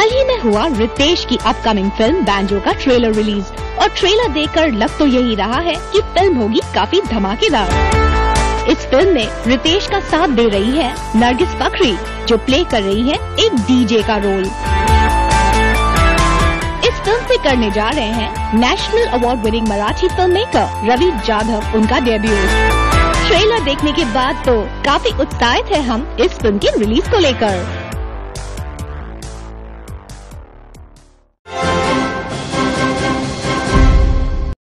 हाल ही में हुआ रितेश की अपकमिंग फ़िल्म बैंजो का ट्रेलर रिलीज़ और ट्रेलर देखकर लग तो यही रहा है कि फ़िल्म होगी काफ़ी धमाकेदार। इस फ़िल्म में रितेश का साथ दे रही है नरगिस पखरी जो प्ले कर रही है एक डीजे का रोल इस फ़िल्म से करने जा रहे हैं national award winning Marathi film maker Ravi Jadhav, उनका डेब्यू ट्रेलर देखने के बाद तो काफ़ी उत्साहित है हम इस फ़िल्म की रिलीज़ को लेकर।